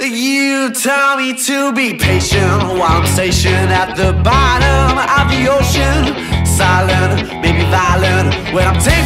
You tell me to be patient while I'm stationed at the bottom of the ocean. Silent, maybe violent, when I'm taking.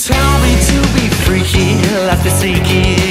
tell me to be freaky, life is sneaky.